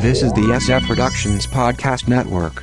This is the SF Productions Podcast Network.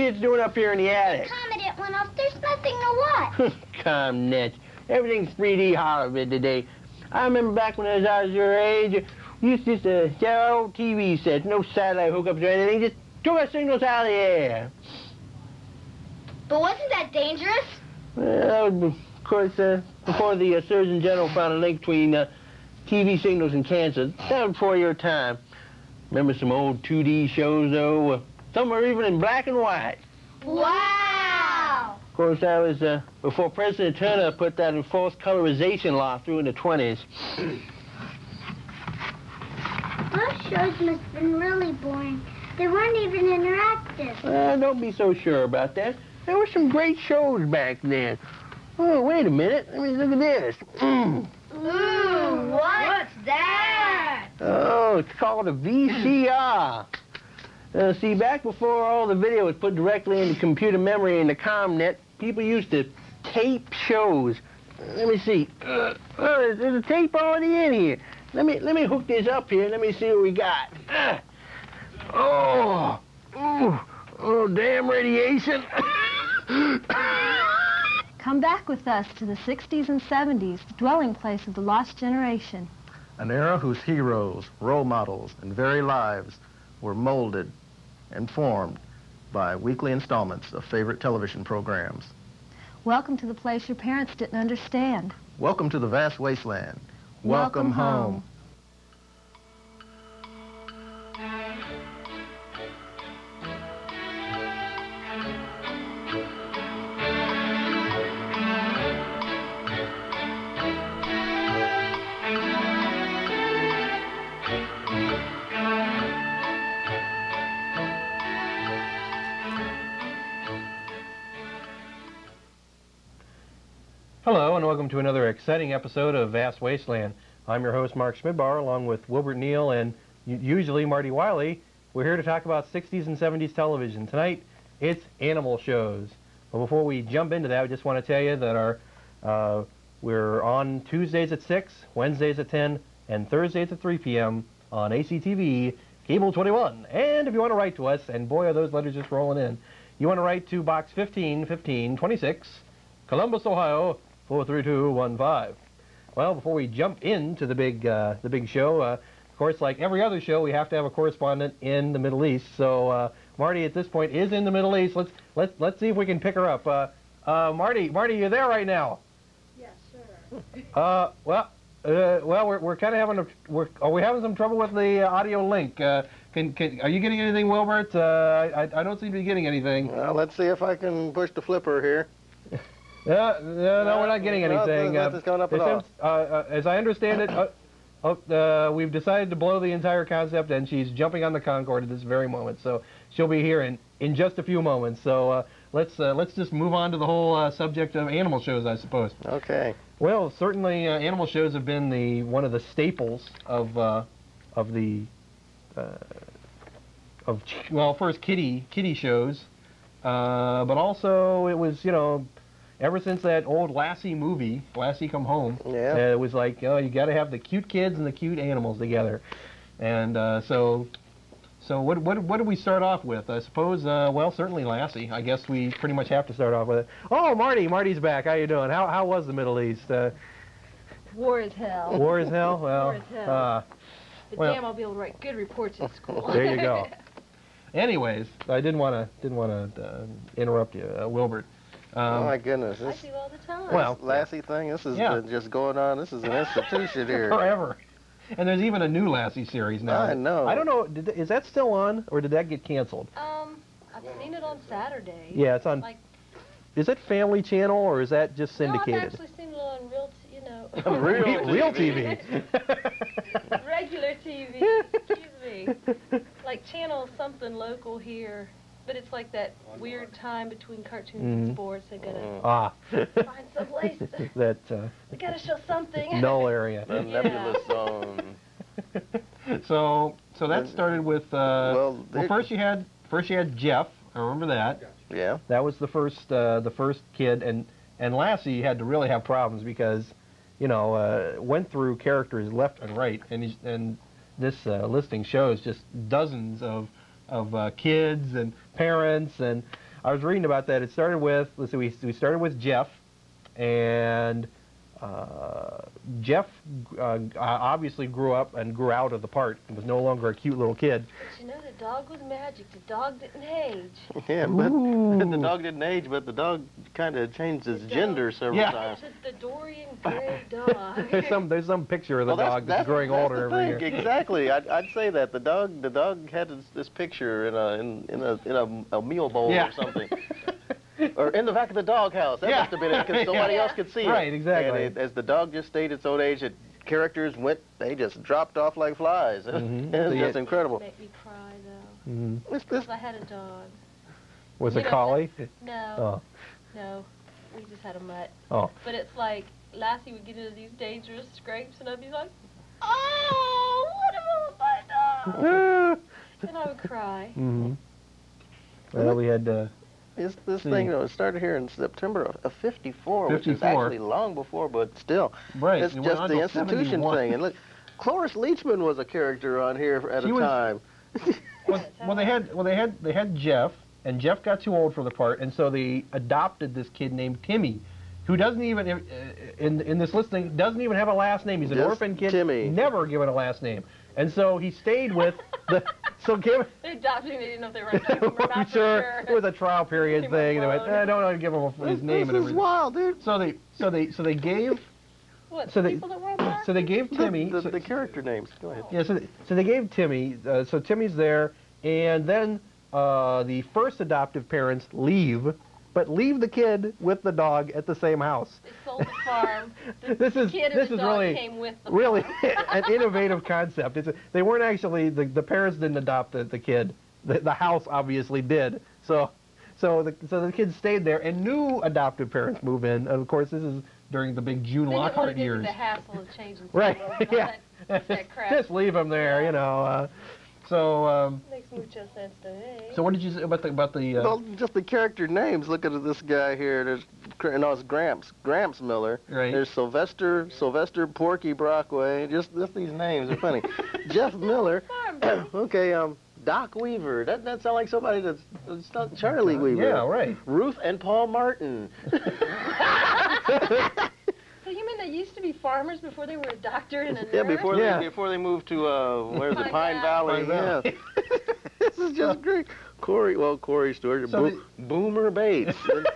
Kids doing up here in the attic? Comet, it went off. There's nothing to watch. Come, Nets. Everything's 3D Hollywood today. I remember back when I was, I was your age, we used to just uh, old TV sets, no satellite hookups or anything, just took our signals out of the air. But wasn't that dangerous? Well, that was, of course, uh, before the uh, Surgeon General found a link between uh, TV signals and cancer. That was before your time. Remember some old 2D shows, though? Some were even in black and white. Wow! Of course, that was uh, before President Turner put that enforced colorization law through in the 20s. Those shows must have been really boring. They weren't even interactive. Uh, don't be so sure about that. There were some great shows back then. Oh, wait a minute. Let me look at this. Mm. Ooh, what's that? Oh, it's called a VCR. Uh, see, back before all the video was put directly into computer memory in the ComNet, people used to tape shows. Let me see. Uh, oh, there's, there's a tape already in here. Let me let me hook this up here. Let me see what we got. Uh, oh, ooh, oh, damn radiation. Come back with us to the 60s and 70s, the dwelling place of the lost generation. An era whose heroes, role models, and very lives were molded and formed by weekly installments of favorite television programs. Welcome to the place your parents didn't understand. Welcome to the vast wasteland. Welcome home. Hello, and welcome to another exciting episode of Vast Wasteland. I'm your host, Mark Schmidbar, along with Wilbert Neal and usually Marty Wiley. We're here to talk about 60s and 70s television. Tonight, it's animal shows. But before we jump into that, I just want to tell you that our uh, we're on Tuesdays at 6, Wednesdays at 10, and Thursdays at 3 p.m. on ACTV, Cable 21. And if you want to write to us, and boy, are those letters just rolling in, you want to write to Box 151526, Columbus, Ohio 43215. Well, before we jump into the big uh, the big show, uh, of course, like every other show, we have to have a correspondent in the Middle East. So uh, Marty, at this point, is in the Middle East. Let's let's let's see if we can pick her up. Uh, uh, Marty, Marty, you there right now? Yes, sir. Uh, well, uh, well, we're, we're kind of having a we're are we having some trouble with the uh, audio link? Uh, can, can are you getting anything, Wilbert? Uh, I I don't seem to be getting anything. Well, let's see if I can push the flipper here. Yeah, no, no, we're not getting No, anything. up at all. seems- uh, uh, as I understand it, uh, oh, uh, we've decided to blow the entire concept, and she's jumping on the Concorde at this very moment. So she'll be here in, in just a few moments. So uh, let's uh, let's just move on to the whole uh, subject of animal shows, I suppose. Okay. Well, certainly uh, animal shows have been the one of the staples of uh, of the uh, of well, first kitty kitty shows, uh, but also it was you know ever since that old Lassie movie, Lassie Come Home, Yeah. uh, it was like oh you got to have the cute kids and the cute animals together, and uh, so. So what what what do we start off with? I suppose uh, well certainly Lassie. I guess we pretty much have to start off with it. Oh Marty, Marty's back. How you doing? How how was the Middle East? Uh, War is hell. War is hell. Well, War is hell. Uh, But Well- damn, I'll be able to write good reports at school. There you go. Anyways, I didn't want to didn't want to uh, interrupt you, uh, Wilbert. oh Um, my goodness, I do all the time. Well- Lassie thing, this has Yeah. uh, just going on. This is an institution here. forever. And there's even a new Lassie series now. I know. I don't know. Did, is that still on, or did that get canceled? um, I've seen it on Saturday. Yeah, it's on. Like, Is it Family Channel or is that just no, I've syndicated? actually seen it on real, t- you know, Real Real TV. TV. regular TV. Excuse me. Like channel something local here, but it's like that weird time between cartoons Mhm. and sports. They gotta ah, find some place. that uh, They gotta show something. null area. The Yeah. nebulous zone. So so that started with. Uh, Well, well, first you had first you had Jeff. I remember that. Yeah. That was the first uh, the first kid, and and Lassie had to really have problems because, you know, uh, went through characters left and right, and he's, and this uh, listing shows just dozens of of uh, kids and parents, and I was reading about that. It started with let's see, we we started with Jeff, and. Uh, Jeff uh, obviously grew up and grew out of the part and was no longer a cute little kid. But you know, the dog was magic. The dog didn't age. Yeah, but the dog didn't age, but the dog kind of changed his The gender dog- several Yeah. times. It's the Dorian Gray dog. there's some there's some picture of the Well, dog that's, growing that's older the every thing. year. Exactly. I'd, I'd say that the dog the dog had this, this picture in a in, in a in a, a meal bowl Yeah. or something. Or in the back of the doghouse. That Yeah. must have been it because somebody Yeah. else could see it. Right, exactly. And it, as the dog just stayed its own age, it, characters went they just dropped off like flies. Mhm. it's So you- just incredible. Make me cry though. hmm This, this, 'Cause I had a dog. Was You it know, collie? No, Oh, no, we just had a mutt. oh. But it's like Lassie would get into these dangerous scrapes, and I'd be like, "Oh, what about my dog?" and I would cry. Mm -hmm. Well, we had. Uh, this, this See. thing though, it started here in September of, of 54, which is actually long before, but still. right. It's it just the institution 71. thing. And look, Cloris Leachman was a character on here at She a was- time. Well, well, they had well they had they had Jeff, and Jeff got too old for the part, and so they adopted this kid named Timmy, who doesn't even uh, in in this listing doesn't even have a last name. He's an Just orphan kid, Timmy. never given a last name, and so he stayed with the. So give. They adopted him. They didn't know if they were going to him or I'm not for sure sure. it was a trial period Leave him thing. and They went, alone. eh, don't want to give him a, his This, name this and is everything. wild, dude. So they so they so they gave What, so the they- people that were so they gave Timmy The, so- the character names. Go ahead. Yeah, so, so they gave Timmy, uh, so Timmy's there, and then uh, the first adoptive parents leave, but leave the kid with the dog at the same house. They sold the farm. The This is kid and this the is dog really came with the really an innovative concept. It's a, they weren't actually the, the parents didn't adopt the, the kid. The, the house obviously did. So so the so the kids stayed there, and new adoptive parents move in. And of course, this is during the big June They didn't want to Lockhart years. the hassle of changing Right, photos and all yeah. That, that. Just leave them there, you know. Uh, so um, Makes mucho sense to me. so what did you say about the about the? Uh, Well, just the character names. Look at this guy here. There's no, it's Gramps. Gramps Miller. Right. There's Sylvester Sylvester Porky Brockway. Just, just these names are funny. Jeff Miller. Okay. Um. Doc Weaver. That that sounds like somebody that's, that's not Charlie Weaver. yeah, right. Ruth and Paul Martin. So you mean they used to be farmers before they were a doctor and a nurse? Yeah, before Yeah. they before they moved to uh, where's it? Pine Pine Valley. Valley. Yeah. this is just great. Corey, well, Corey Stuart, So Bo- Boomer Bates, and,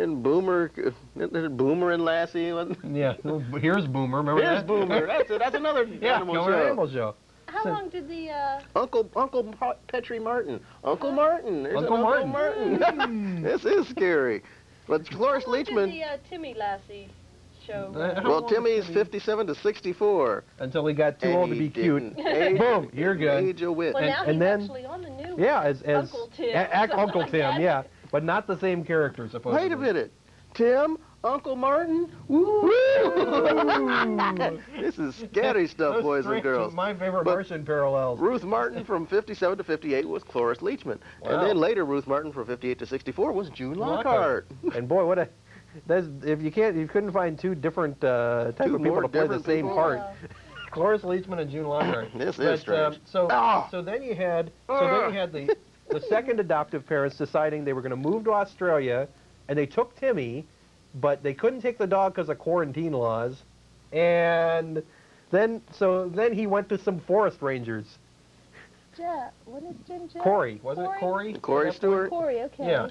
and Boomer, Boomer and Lassie. Yeah, well, here's Boomer. Remember Here's that? Boomer. That's it. That's another yeah, animal show. Animal Show. How So- long did the uh, Uncle Uncle Pa- Petrie Martin. Uncle Martin. There's Uncle Martin. Uncle Martin. this is scary. But Cloris how Leachman. did the uh, Timmy Lassie show? Uh, Well, Timmy's did 57 to 64. Until he got too and old to he be cute. age- Boom, you're good. Age a wit. well, and- now and he's then- actually on the new Yeah, as as Uncle Tim. a- ac- Uncle Tim, yeah, but not the same character supposedly. Wait a minute. Tim, Uncle Martin. Woo! this is scary stuff, Those boys and girls. My favorite But- Martian parallels. Ruth Martin from 57 to 58 was Cloris Leachman. Wow. And then later, Ruth Martin from 58 to 64 was June Lockhart. Lockhart. And boy, what a that's if you can't you couldn't find two different uh, type Two of people to play the same people? part. Yeah. Cloris Leachman and June Lockhart. This But, is strange. um, so Ah! so then you had so then you had the the second adoptive parents deciding they were going to move to Australia, and they took Timmy, but they couldn't take the dog because of quarantine laws, and Then so then he went to some forest rangers. Yeah, what is Jim Jack? Corey, wasn't it Corey? Corey Stuart. Corey, okay. Yeah.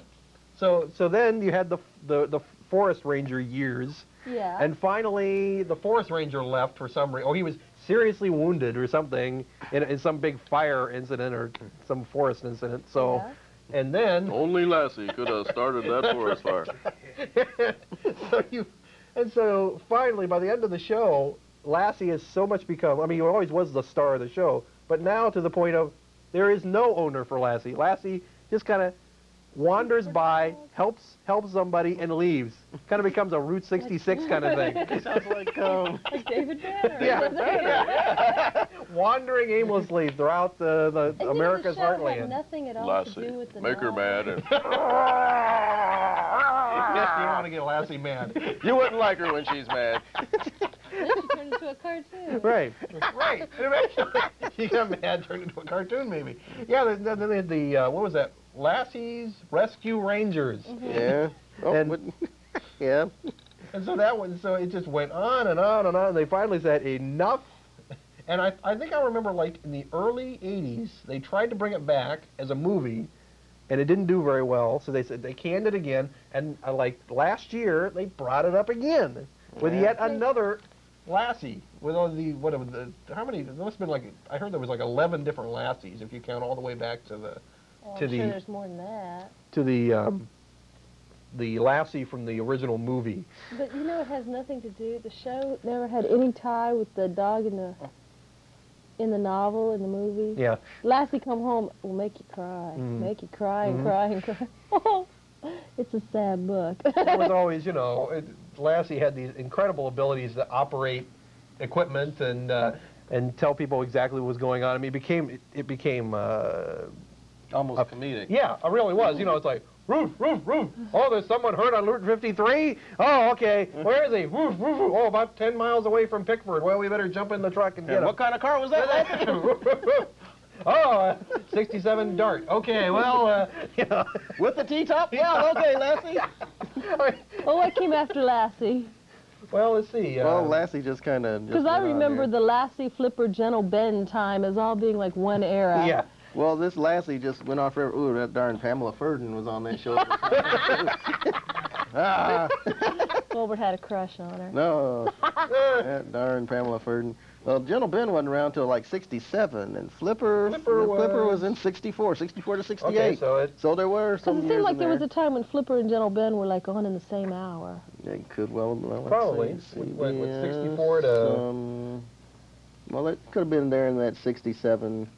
So so then you had the the the forest ranger years, Yeah. and finally the forest ranger left for some reason. Oh, he was seriously wounded or something in, in some big fire incident or some forest incident. So, Yeah. and then Only Lassie could have started that forest fire. so you, and so finally, by the end of the show, Lassie has so much become. I mean, he always was the star of the show, but now to the point of there is no owner for Lassie. Lassie just kind of wanders by, helps helps somebody, and leaves. Kind of becomes a Route 66 kind of thing. Sounds like um, Like David Banner. Yeah. Wandering aimlessly throughout the, the And you know, America's the show had heartland. nothing at all Lassie, to do with the make her mad, and yes, you want to get Lassie mad. you wouldn't like her when she's mad. Then she turned into a cartoon. Right, right. Eventually, she got mad, turned into a cartoon, maybe. Yeah, there's then they had the uh, what was that? Lassie's Rescue Rangers, Yeah. Oh, And- wouldn't- yeah. and so that one, so it just went on and on and on. And they finally said enough. And I, I think I remember like in the early '80s, they tried to bring it back as a movie, and it didn't do very well. So they said they canned it again, and uh, like last year, they brought it up again with Yeah. yet another Lassie with all the what of the how many? There must have been like I heard there was like 11 different Lassies if you count all the way back to the Well, To I'm sure the- there's more than that. to the um, the Lassie from the original movie. But you know, it has nothing to do. The show never had any tie with the dog in the in the novel in the movie. Yeah. Lassie come home will make you cry, Mhm. make you cry and Mhm. cry and cry. It's a sad book. it was always, you know, it, Lassie had these incredible abilities to operate equipment and uh, and tell people exactly what was going on. I mean, it became it, it became uh, Almost Uh, comedic. yeah, it really was. You know, it's like roof, roof, roof. Oh, there's someone hurt on Route 53. Oh, okay. Where is he? Roof, roof, roof. Oh, about 10 miles away from Pickford. Well, we better jump in the truck and get And him. what kind of car was that? oh, uh, 67 Dart. Okay, well, uh, you know. With the T-top? Yeah, okay, Lassie. oh, what came after Lassie? well, let's see. Uh, Well, Lassie just kind of. Because I remember the Lassie Flipper Gentle Ben time as all being like one era. yeah. Well, this Lassie just went off forever. Ooh, that darn Pamela Ferdin was on that show. ah, Wilbert had a crush on her. no. that darn Pamela Ferdin. Well, Gentle Ben wasn't around till like 67, and Flipper, Flipper Flipper was- was in 64, 64 to 68. Okay, so it, So there were some Because it seemed like in there was a time when Flipper and Gentle Ben were like on in the same hour. It could well, well let's Probably. see, What- what, CBS, 64 to- Um, well, it could have been there in that 67.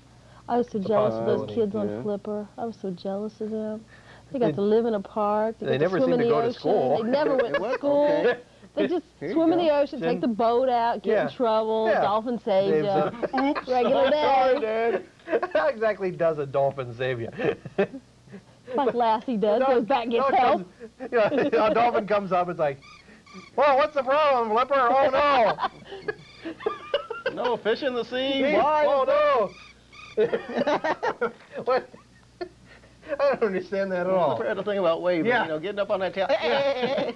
I was so jealous of those possibility, kids on yeah. Flipper. I was so jealous of them. They got They- to live in a park. They, They got never to swim seemed in to the go to ocean. school. They never went to school. Okay. They just Here you swim in the ocean, take the boat out, get Yeah. in trouble. Yeah. Dolphin saves Saves you. them. Oops. Regular Sorry, day. How exactly does a dolphin save you? Like Lassie does. No, Goes back and gets no, help. comes- yeah, a dolphin comes up. It's like, well, what's the problem, Flipper? Oh no! No fish in the sea. Why? Oh no! what? I don't understand that at all. I had to think about waving. Yeah. You know, getting up on that tail.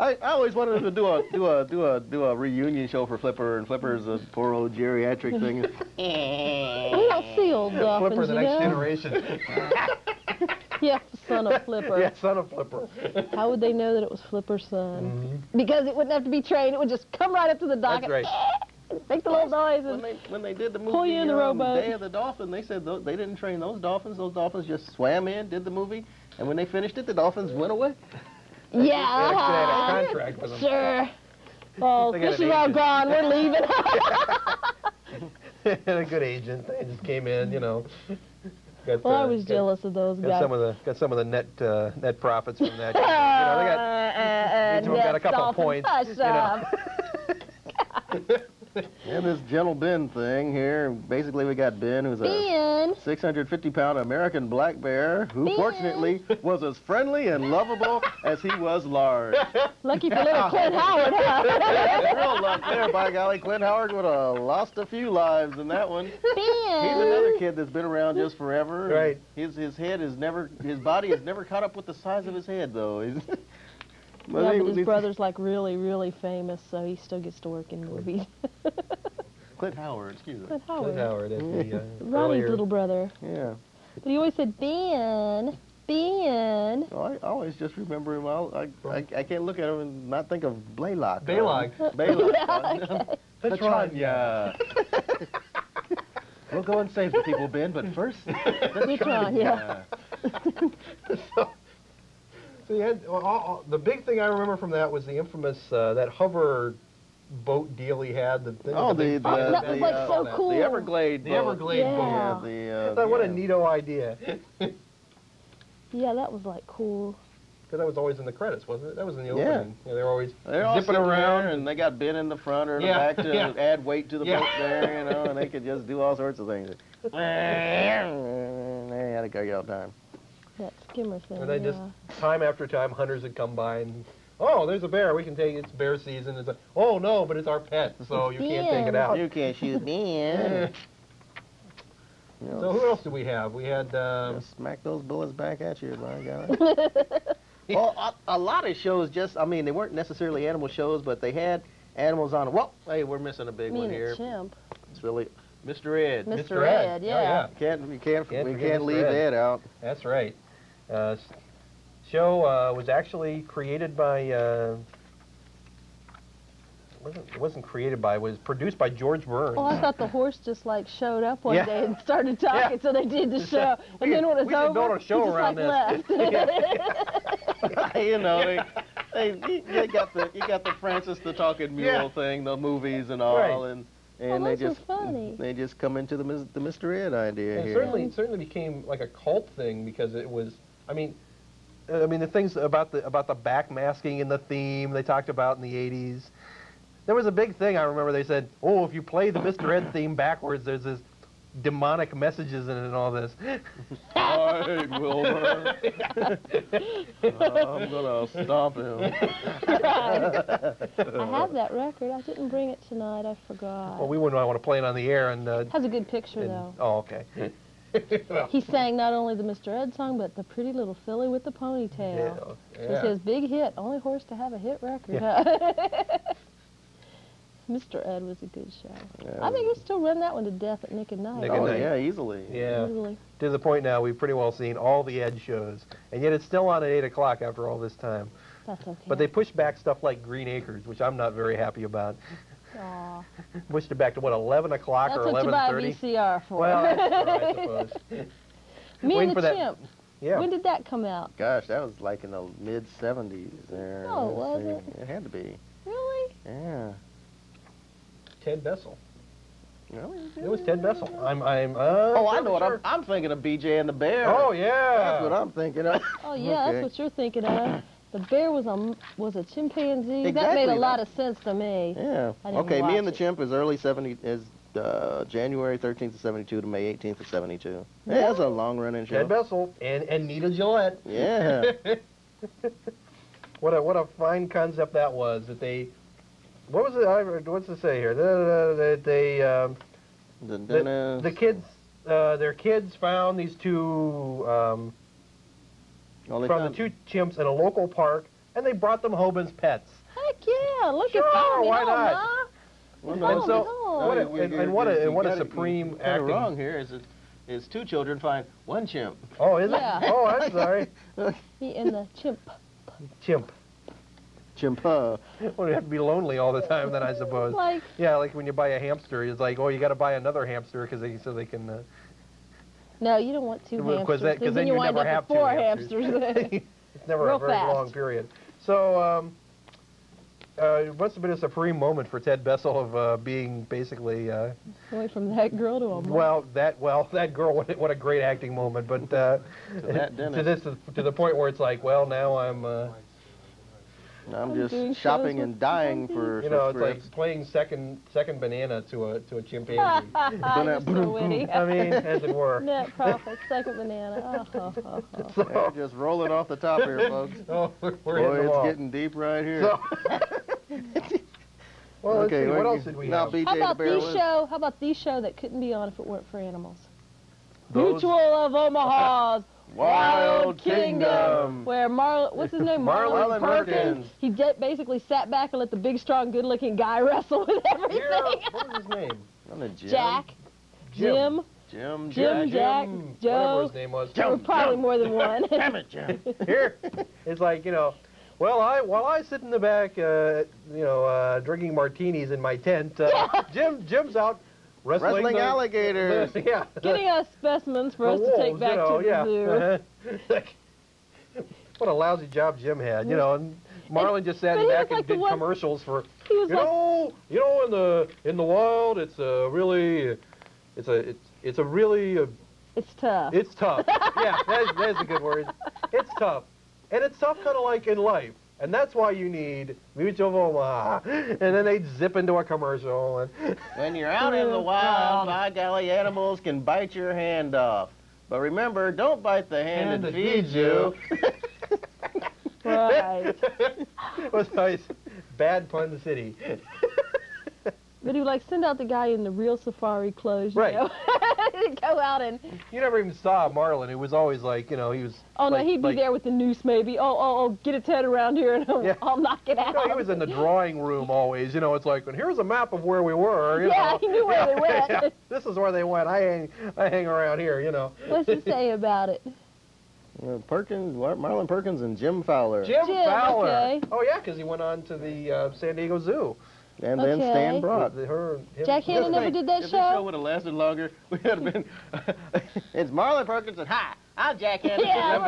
I, I always wanted to do a do a do a do a reunion show for Flipper, and Flipper's a poor old geriatric thing. We don't see old dolphins, Flipper, the you next know? generation. Yeah, son of Flipper. yeah, son of Flipper. How would they know that it was Flipper's son? Mm-hmm. Because it wouldn't have to be trained. It would just come right up to the dock That's and right. Make the little noise. when they when they did the movie Pull you in the um, rowboat. Day of the Dolphin, they said tho- they didn't train those dolphins. Those dolphins just swam in, did the movie, and when they finished it, the dolphins went away. yeah. They actually had a uh-huh. contract with them. Sure. Oh, They got fish an is all gone. We're leaving. a good agent. They just came in, you know. Got, well, I uh, was got- jealous of those Got guys. some of the got some of the net uh, net profits from that. you know, they got uh, each of got a couple Dolphin, points, hush you know. up. And this Gentle Ben thing here, basically we got Ben, who's a 650 pound American black bear who Ben. fortunately was as friendly and lovable as he was large. Lucky for little Clint Howard, huh? Real luck there, by golly. Clint Howard would have lost a few lives in that one. Ben. He's another kid that's been around just forever. Right. His his head is never his body has never caught up with the size of his head though. He's, but yeah, he but was- his brother's like really, really famous, so he still gets to work in movies. Clint Howard, excuse me. Clint Clint Howard. Howard the uh, Ronnie's little brother. Yeah. But he always said, Ben, Ben. Well, I always just remember him. I'll, I, I I can't look at him and not think of Blaylock. Balok. Balok. That's right. Yeah. we'll go and save the people, Ben, but first. Petron, yeah. so, so you had, all, all- the big thing I remember from that was the infamous uh, that hover boat deal he had. The thing Oh, with the, the, Oh, that the, was like uh, so cool. the Everglade the boat. Everglade Yeah. boat. Yeah, the, uh, I thought, what a yeah. neato idea. Yeah, that was like cool. Because that was always in the credits, wasn't it? That was in the opening. Yeah, they were always They're zipping sitting around. there, and they got Ben in the front or in Yeah, the back to yeah. add weight to the Yeah. boat there, you know, and they could just do all sorts of things. they had a great old time. That skimmer thing. And they just, time after time, hunters would come by and, oh, there's a bear. We can take it. It's bear season. It's like, oh, no, but it's our pet, so you can't take it out. You can't shoot Ben. You know, So who else do we have? We had, um, smack those bullets back at you, my God. well, a, a lot of shows just, I mean, they weren't necessarily animal shows, but they had animals on. Well, hey, we're missing a big Me one and here. the chimp. It's really Mr. Ed. Mr. Ed. Ed, Oh, yeah. yeah. Can't we can't, Can't we can't Mr. leave Ed. that out. That's right. Uh, show uh, was actually created by. Uh, wasn't, it wasn't created by. It was produced by George Burns. Oh, I thought the horse just like showed up one Yeah. day and started talking, Yeah. so they did the show. We And then when should- it's over, build a show he just like this. left. you know, they, they you- you got the you got the Francis the Talking Mule Yeah. thing, the movies and all, Right. and and Oh, they just funny. they just come into the the Mr. Ed idea And here. certainly, it certainly became like a cult thing because it was. I mean, I mean the things about the about the backmasking in the theme they talked about in the '80s. There was a big thing I remember. They said, "Oh, if you play the Mr. Ed theme backwards, there's this demonic messages in it and all this." All right, Wilbur. I'm gonna stop him. I have that record. I didn't bring it tonight. I forgot. well, we wouldn't want to play it on the air and. Uh, Has a good picture and though. oh, okay. well, He sang not only the Mr. Ed song, but the Pretty Little Filly with the Ponytail. yeah, oh, It's his big hit. Only horse to have a hit record. Mr. Ed was a good show. I think we still run that one to death at Nick at Nite. Nick Oh and Night. yeah, easily. yeah. Easily. To the point now, we've pretty well seen all the Ed shows, and yet it's still on at 8 o'clock after all this time. That's okay. But they pushed back stuff like Green Acres, which I'm not very happy about. Aw. Pushed it back to what 11 o'clock or 11.30? That's or what you buy a 11:30. VCR for. Well, that's I suppose. Me Waiting and for the that- Yeah. When did that come out? Gosh, that was like in the mid '70s there. No, it Let's see. wasn't. It had to be. Really? Yeah. Ted Bessell. Really? It was Ted Bessell. I'm. I'm. Uh, Oh, I fairly know what sure. I'm. I'm thinking of BJ and the Bear. Oh yeah. That's what I'm thinking of. Oh yeah, Okay. that's what you're thinking of. The bear was a was a chimpanzee. That made a that- lot of sense to me. Yeah. Okay, me and the it. chimp is early 70 is uh, January 13th of 72 to May 18th of 72. Yeah, that's a long running show. Ted Bessell and and Nita Gillette. Yeah. What a what a fine concept that was. That they. What was it? I, what's it say here? That they. Um, The, the, the kids. Uh, their kids found these two. Um, well, from found- the two chimps in a local park, and they brought them home as pets. Heck yeah! Look Sure, at follow me why home, not? Ma. Well, And no, so- home. what a- and- and what a- and what a you got it- supreme you got it acting- wrong here is it is two children find one chimp. Oh, is Yeah. it? Oh, I'm sorry. Me and the chimp. Chimp. Chimpa. Well, you have to be lonely all the time, then I suppose. Like Yeah, like when you buy a hamster, it's like, oh, you got to buy another hamster because they so they can. Uh, no, you don't want two Well, 'cause hamsters. 'cause then, then you you wind never up have with four hamsters. hamsters. it's never Real a very fast. long period. So, um, uh, it must have been a supreme moment for Ted Bessell of uh, being basically. Uh, Going from that girl to a mom. Well, that well, that girl, what, a- what a great acting moment. But uh, that to this, to the point where it's like, well, now I'm, uh, I'm I'm just shopping and dying chimpanzees. for you know, for it's like playing second second banana to a to a chimpanzee. You're so witty. I mean, as it were. Net profit, second banana. Oh, ho, ho, ho. They're So, just rolling off the top here, folks. oh, we're, we're Boy, it's wall. getting deep right here. So, well, let's see, what else did we now have? BJ How about Bear the show? How about the show that couldn't be on if it weren't for animals? Those- Mutual of Omaha's Wild Kingdom. where Marlin, what's his name? Marlin Perkins. Perkins. He basically sat back and let the big, strong, good-looking guy wrestle with everything. Yeah, what was his name? On the Jim. Jack, Jim, Jim. Jim, Jack, Whatever Joe. his name was. Were probably more than one. Damn it, Jim. Here, it's like you know. Well, I while I sit in the back, uh, you know, uh, drinking martinis in my tent, uh, Jim Jim's out wrestling, Wrestling the, alligators. the- yeah, Getting us specimens for the us to take back you know, to the yeah. zoo. Like, what a lousy job Jim had, you know. And Marlin just sat but in he back was and did one- commercials for He was you like, know, you know, in the in the wild, it's a really, it's a it's it's a really, uh, it's tough. it's tough. yeah, that's that's a good word. It's tough, and it's tough kind of like in life, and that's why you need Mutual of Omaha. And then they'd zip into a commercial, and When you're out in the wild, by golly, animals can bite your hand off. But remember, don't bite the hand, Hand that that feeds feeds you. right. it was nice. Bad pun city. But he would like send out the guy in the real safari clothes, you Right. know, to go out and You never even saw Marlin. It was always like, you know, he was. oh like, no, he'd be like, there with the noose maybe. Oh oh oh, get its head around here and I'll, Yeah. I'll knock it out. No, he was in the drawing room always. You know, it's like, and here's a map of where we were. You Yeah, know. he knew where they went. Yeah, this is where they went. I hang, I hang around here. You know. What's he say about it? Uh, Perkins, what? Marlin Perkins and Jim Fowler. Jim, Jim, Fowler. okay. Oh yeah, because he went on to the uh, San Diego Zoo. And then Stan Brock. With her, Jack Hanna Just never did that if this show show. would have lasted longer, we would have been. it's Marlin Perkins and hi, I'm Jack Hanna Yeah,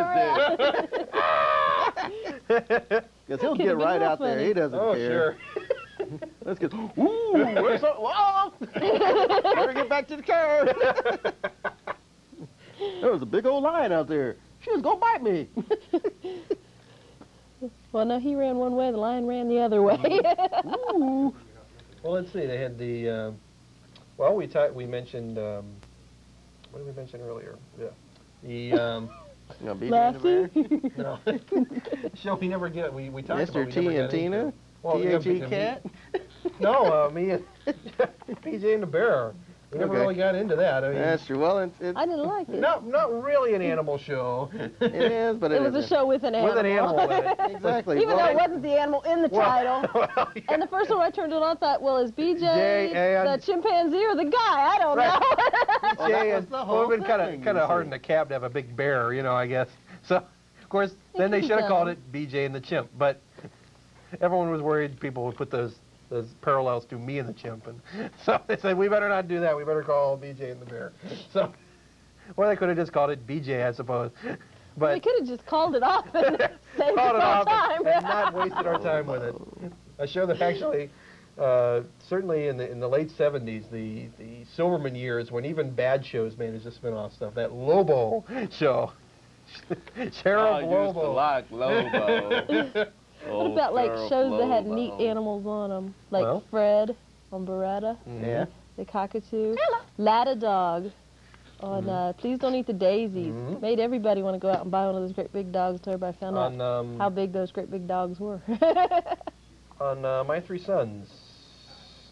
Because he'll Could've get right real out there. He doesn't Oh care. sure. Let's get. Ooh, where's so, whoa! Better get back to the car. there was a big old lion out there. She was gonna bite me. Well, no, he ran one way, the lion ran the other way. Well, let's see. They had the. Um, well, we ta- we mentioned. Um, what did we mention earlier? Yeah. The um, You know, BJ Lassie. Bear. no show we never get. We we talked Mr. about. we T and. Tina. Well, T.H.E. me- Cat. No, uh, me and BJ and the Bear. We never Okay. really got into that. I mean, That's true. Well, it's, it's, I didn't like it. not not really an animal show. it is, but it was a isn't. show with an animal. With an animal in it. Exactly. Even well, though it wasn't the animal in the title. Well, yeah. And the first time I turned it on, I thought, well, is BJ Jay the chimpanzee or the guy? I don't Right. know. Well, that Jay was and the well, whole it'd been kind of kind of hard in the cab to have a big bear, you know. I guess. So, of course, then they should have called it BJ and the chimp, but everyone was worried people would put those those parallels to me and the chimp, and so they said we better not do that. We better call BJ and the bear. So, or they could have just called it BJ, I suppose. But we could have just called it off and saved called it off time. and, and not wasted our time with it. A show that actually, uh, certainly in the in the late '70s, the the Silverman years, when even bad shows managed to spin off stuff. That Lobo show, Sheriff I used to like Lobo. What about like shows that had neat animals on them, like Well. Fred on Baretta, Mhm. Yeah. the cockatoo, Ladadog on uh, Please Don't Eat the Daisies. Mhm. Made everybody want to go out and buy one of those great big dogs until everybody found out um, how big those great big dogs were. on uh, My Three Sons.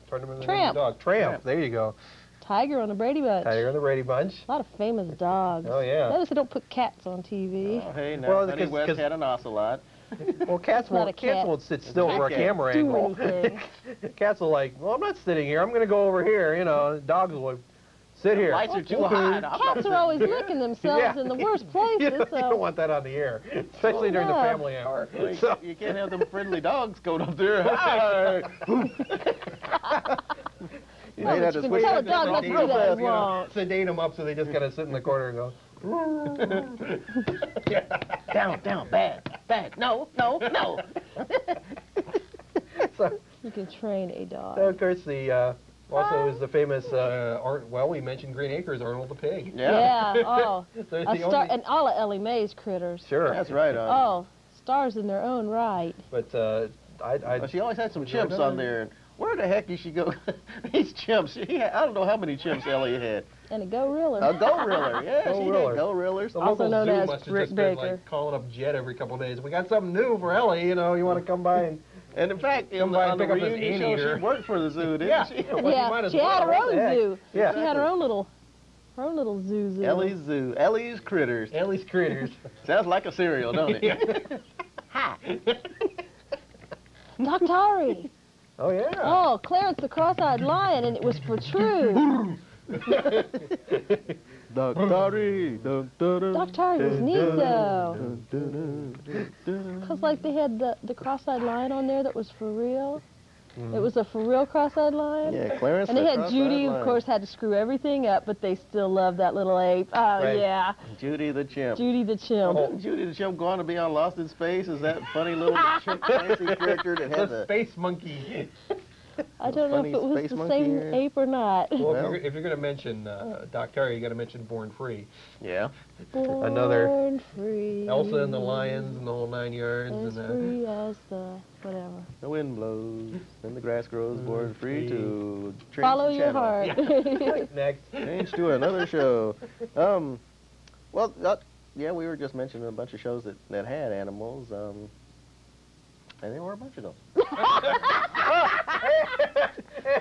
Tournament of the Tramp. Dog. Tramp. Tramp. There you go. Tiger on the Brady Bunch. Tiger and the Brady Bunch. A lot of famous dogs. Oh yeah. Notice they don't put cats on TV. Oh, hey, now Well, Honey West had an ocelot. Well, cats won't a cats won't sit still for a camera angle. cats will like, well, I'm not sitting here. I'm going to go over here. You know, dogs will like, sit here. Lights are too high. Cats are always licking themselves Yeah. in the worst you, places. don't, you don't want that on the air, especially during the family hour. Well, you, So, you can't have them friendly dogs going up there. Hi. You Well, may but have you to can switch tell a the dog not to real do that fast. sedate them up so they just got to sit in the corner and go. Down, down, bad, bad. No, no, no. so, You can train a dog. so, of course, the uh, also is the famous uh, Art. Well, we mentioned Green Acres, Arnold the pig. Yeah. Yeah. Oh. They're A the star, only- and all of Ellie Mae's critters. sure. That's right on. Oh, stars in their own right. But uh, I, I, Well, she always had some chimps on there. And Where the heck did she go? These chimps. He had, I don't know how many chimps Elliot had. And a go-riller. A go-riller. Yeah, Go she Riller. had go-rillers. The Also known zoo as must have Rick just been like calling up Jet every couple of days. We got something new for Ellie. You know, you want to come by and And in fact, in Come the, by and on the pick up reunion show, anteater. she worked for the zoo, didn't yeah, she? well, yeah, might as she well. had her own the zoo. Yeah. She had her own little, her own little zoo zoo. Ellie's Zoo. Ellie's Critters. Ellie's critters. Sounds like a cereal, don't it? Hi. Daktari. Oh yeah. Oh, Clarence the Cross-Eyed Lion, and it was for true. Daktari, Doc Terry was neat though. Cause like they had the the cross-eyed lion on there that was for real. It was a for real cross-eyed lion. Yeah, Clarence. And they had cross-eyed Judy, of course, had to screw everything up, but they still loved that little ape. Oh Right. yeah, Judy the chimp. Judy the chimp. Didn't Judy the chimp going to be on Lost in Space? Is that funny little chimpanzee character that had The the? space monkey. I don't know if it was the monkey same here. ape or not. Well, Well. if, you're, if you're going to mention uh, Daktari, you got to mention Born Free. Yeah. Another Born free. Elsa and the lions and the whole nine yards. As and uh, free as the whatever. The wind blows and the grass grows, born free to Follow your channel. heart. next. Change to another show. Um, well, uh, yeah, we were just mentioning a bunch of shows that, that had animals. Um, and there were a bunch of them.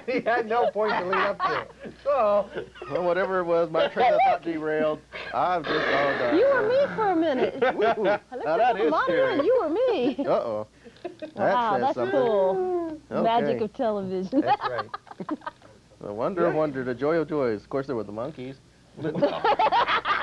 he had no point to lead up to. So, Well, whatever it was, my train of thought derailed. I've just all done. you were me for a minute. I looked Now up that at is monitor and scary. you were me. Uh-oh. wow, says that's something. cool. Magic of television. that's right. The wonder of wonder, the joy of joys. Of course, there were the monkeys.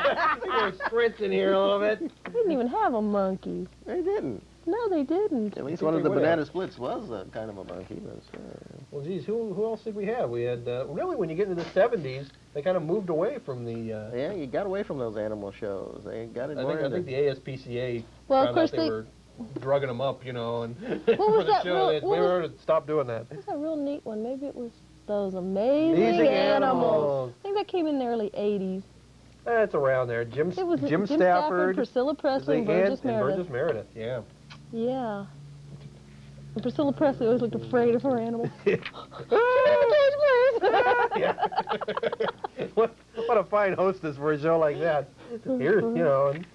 I think we're sprinting here a little bit. They didn't even have a monkey. They didn't. No, they didn't. At least one of the would have. banana splits was uh, kind of a monkey. But, uh, Well, geez, who, who else did we have? We had, uh, really, when you get into the 70s, they kind of moved away from the, uh, yeah, you got away from those animal shows. They got it I more think, I think the ASPCA Well, found of course out they, they. were drugging them up, you know, and What for was the that show, real- they, what they was- were to stop doing that. What's a real neat one? Maybe it was those amazing, Amazing animals. Animals. I think that came in the early 80s. That's around there. Jim, It was Jim, Jim Stafford, Priscilla Presley, and and, Burgess and Meredith. Burgess Meredith, yeah. Yeah. And Priscilla Presley always looked afraid of her animals. yeah. what, what a fine hostess for a show like that. Here's, you know, and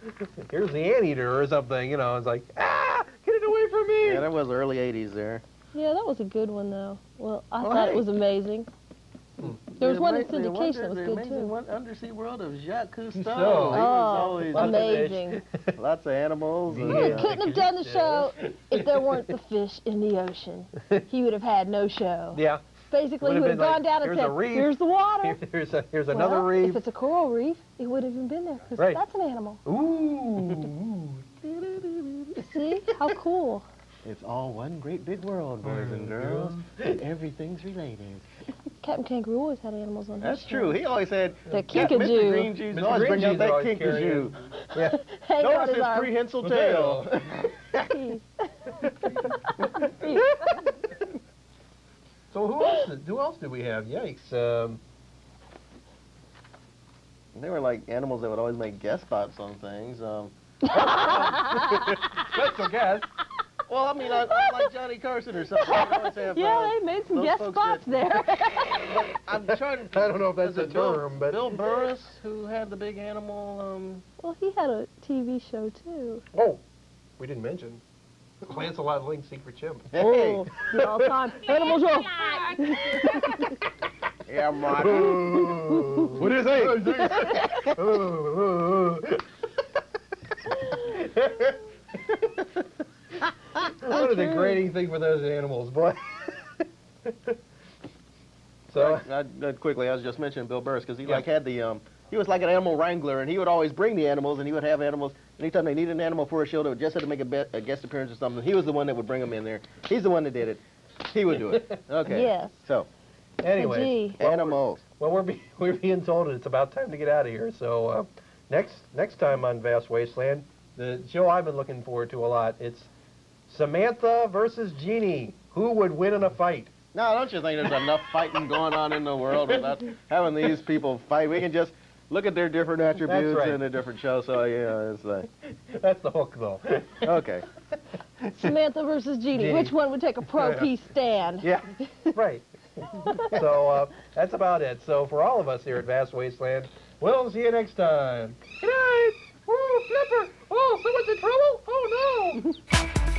here's the anteater or something, you know. It's like, ah, get it away from me. Yeah, that was early 80s there. Yeah, that was a good one though. Well, I Oh, thought hey. it was amazing. Hmm. There was The one in syndication wonder- that was the good amazing too. one- undersea world of Jacques Cousteau. Cousteau. He was Oh, always Lots of amazing. lots of animals. and, We Yeah. uh, couldn't have done the show if there weren't the fish in the ocean. He would have had no show. Yeah. Basically, he Would would have have gone like, down and "Here's a said, reef." "Here's the water." Here's, a, here's another reef. If it's a coral reef, it would have even been there because Right. that's an animal. Ooh. See how cool. It's all one great big world, boys and girls. and everything's related. Captain Kangaroo always had animals on his That's show. true. He always said, The "Yeah, Mr. Green Jeans Mr. always Green bring out that always kinkajou. Yeah. Hang Notice his his prehensile Tail. tail. So who else? Did, who else did we have? Yikes! Um, They were like animals that would always make guest spots on things. Um, special guest. Well, I mean, like, like Johnny Carson or something. They always have, Yeah, uh, they made some guest folks spots that- there. I'm trying to. I don't know if that's a it Bill- term, but Bill Burris, who had the big animal. Um, well, he had a TV show too. oh, we didn't mention Lancelot Link's secret chimp. hey, Oh, the all-time animal show. yeah, Martin. what do you think? what a degrading thing for those animals, boy. so, I, I, quickly, I was just mentioning Bill Burris because he like had the um, he was like an animal wrangler, and he would always bring the animals, and he would have animals. Anytime they needed an animal for a show, that just had to make a, be- a guest appearance or something. He was the one that would bring them in there. He's the one that did it. He would do it. Okay. Yes. So anyway, Gee. animals. well, we're be, we're being told that it's about time to get out of here. So, uh, next next time on Vast Wasteland, the show I've been looking forward to a lot. It's Samantha versus Jeannie. Who would win in a fight? No, don't you think there's enough fighting going on in the world without having these people fight? We can just look at their different attributes right. in a different show. So yeah, it's like That's the hook, though. okay. Samantha versus Jeannie. Jeannie. Which one would take a pro peace stand? Yeah, right. so uh, that's about it. So for all of us here at Vast Wasteland, we'll see you next time. Good night. Ooh, Flipper. Oh, someone's in trouble. Oh no.